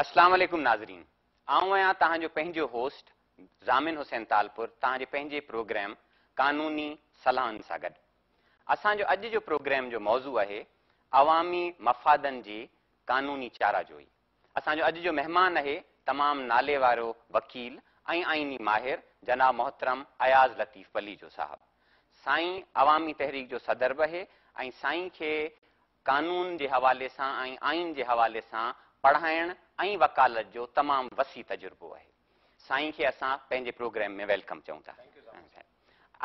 असलामकुम नाज़रीन आउं आहियां तव्हांजो पंहिंजो होस्ट ज़ामिन हुसैन तालपुर तव्हांजे पंहिंजे प्रोग्राम कानूनी सलाहनि सां गॾु असांजो अॼु जो प्रोग्राम जो मौज़ू आहे अवामी मफ़ादनि जी कानूनी चारा जो ई असांजो अॼु जो مہمان आहे तमामु नाले वारो वकील ऐं आइनी माहिर जना मोहतरम अयाज़ लतीफ़ वली जो साहबु साईं अवामी तहरीक जो सदर्ब आहे ऐं साईं खे कानून जे हवाले सां ऐं آئین जे हवाले सां पढ़ाइणु ऐं वकालत जो तमामु वसी तजुर्बो आहे साईं खे असां पंहिंजे प्रोग्राम में वेलकम चऊं था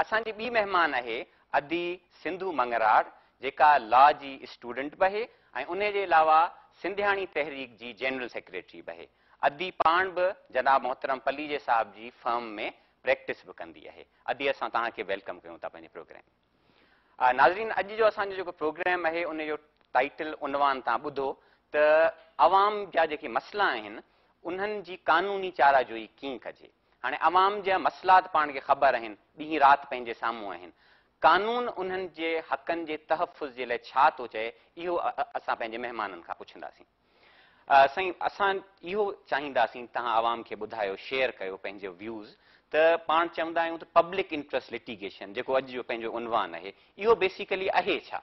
असांजी ॿी महिमान आहे अदी सिंधू मंगराड जेका लॉ जी स्टूडेंट बि आहे ऐं उन जे अलावा सिंधियाणी तहरीक जी जनरल सेक्रेटरी बि आहे अदी पाण बि जनब मोहतरम पली जे साहिब जी फर्म में प्रैक्टिस बि कंदी आहे अदी असां तव्हांखे वेलकम कयूं था पंहिंजे प्रोग्राम नाज़रीन अॼु जो असांजो जेको प्रोग्राम आहे उनजो टाइटल उनवान तव्हां ॿुधो त आवाम जा जेके मसइला आहिनि उन्हनि जी कानूनी चाराजोई कीअं कजे हाणे अवाम जा मसलात पाण खे ख़बर आहिनि ॿी राति पंहिंजे साम्हूं आहिनि कानून उन्हनि जे हक़नि जे तहफ़ु जे लाइ छा थो चए इहो असां पंहिंजे महिमाननि खां पुछंदासीं साईं असां इहो चाहींदासीं तव्हां आवाम खे ॿुधायो शेयर कयो पंहिंजे व्यूज़ त पाण चवंदा आहियूं त पब्लिक इंट्र्स्ट लिटिगेशन जेको अॼु जो पंहिंजो उनवान आहे इहो बेसिकली आहे छा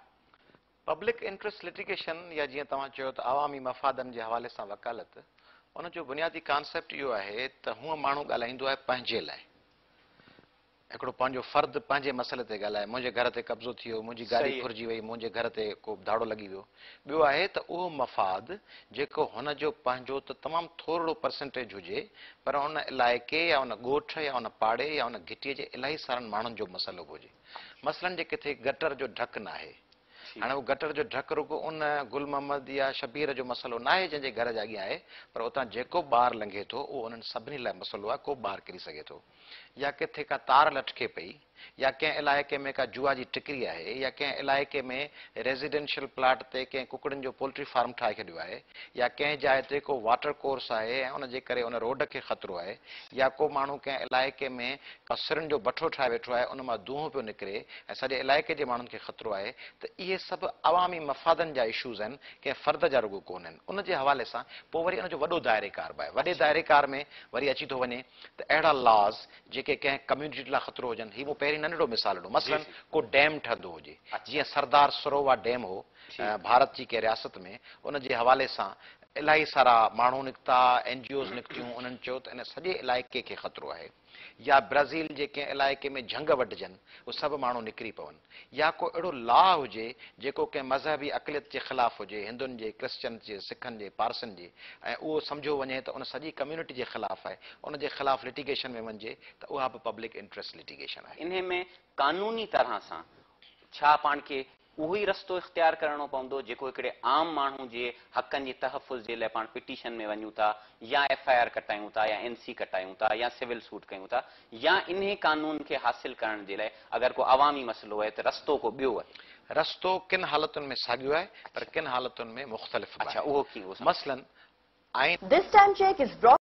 पब्लिक इंट्रस्ट लिटिगेशन या जीअं तव्हां चयो त आवामी मफ़ादनि जे हवाले सां वकालत उन बुनियादी कॉन्सेप्ट इहो आहे त हूअं माण्हू ॻाल्हाईंदो आहे पंहिंजे लाइ हिकिड़ो पंहिंजो फ़र्दु पंहिंजे मसइले ते ॻाल्हाए मुंहिंजे घर ते कब्ज़ो थी वियो मुंहिंजी गाॾी घुरिजी वई मुंहिंजे घर ते को धाड़ो लॻी वियो ॿियो आहे त उहो मफ़ाद जेको हुन जो पंहिंजो त तमामु थोरो परसेंटेज हुजे पर हुन इलाइक़े या उन ॻोठु या उन पाड़े या उन घिटीअ जे इलाही सारनि माण्हुनि जो मसालो हुजे मसलनि जे किथे गटर जो ढकु न आहे हाणे उहो गटर जो ढकु रुगो उन गुल मोहम्मद या शबीर जो मसलो न आहे जंहिंजे घर जा अॻियां आहे पर उतां जेको ॿार लंघे थो उहो उन्हनि सभिनी लाइ मसलो आहे को ॿार किरी सघे थो या किथे का तार लटके पई या कंहिं इलाइक़े में का जुआ जी टिकरी आहे या कंहिं इलाइक़े में रेज़िडेंशियल प्लाट ते कंहिं कुकड़नि जो पोल्ट्री फार्म ठाहे छॾियो आहे या कंहिं जाइ ते को वाटर कोर्स आहे ऐं उनजे करे उन रोड खे ख़तरो आहे या को माण्हू कंहिं इलाइक़े में कसरनि जो बठो ठाहे वेठो आहे उन मां दूंहों पियो निकिरे ऐं सॼे इलाइक़े जे माण्हुनि खे ख़तरो आहे त इहे सभु अवामी मफ़ादनि जा इशूज़ आहिनि कंहिं फर्द जा रुगो कोन आहिनि उनजे हवाले सां पोइ वरी उनजो वॾो दाइरेकार बि आहे वॾे दाइरेकार में वरी अची थो वञे त अहिड़ा लॉज़ जेके कंहिं कम्यूनिटी लाइ ख़तरो हुजनि हीअ नंढो मिसाल ॾियो मसलनि को डैम ठहंदो हुजे जीअं सरदार सरोवा डैम हो भारत जी कंहिं रियासत में उनजे हवाले सां इलाही सारा माण्हू निकिता एन जी ओज़ निकितियूं उन्हनि चयो त इन सॼे इलाइक़े खे ख़तरो आहे या ब्राज़ील जे कंहिं इलाइक़े में झंग वठिजनि उहे सभु माण्हू निकिरी पवनि या को अहिड़ो लाह हुजे जेको कंहिं मज़हबी अक़लियत जे ख़िलाफ़ु हुजे हिंदुनि जे क्रिश्चन जे सिखनि जे पारसनि जे ऐं उहो सम्झो वञे त उन सॼी कम्युनिटी जे ख़िलाफ़ु आहे उनजे ख़िलाफ़ु लिटिगेशन में वञिजे त उहा बि पब्लिक इंट्र्स्ट लिटिगेशन आहे इन में कानूनी तरह सां छा पाण खे उहो रस्तो इख़्तियार करिणो पवंदो जेको हिकिड़े आम माण्हू जे हक़नि जी तहफ़ुज़ जे लाइ पाण पिटिशन में वञूं था या एफ आई आर कटायूं था या एन सी कटायूं था या सिविल सूट कयूं था या इन कानून खे हासिल करण जे लाइ अगरि को अवामी मसइलो आहे त रस्तो को ॿियो आहे रस्तो किन हालतुनि में साॻियो आहे पर किन हालतुनि में मुख़्तलिफ़ अच्छा उहो कीअं मसलन This time check is brought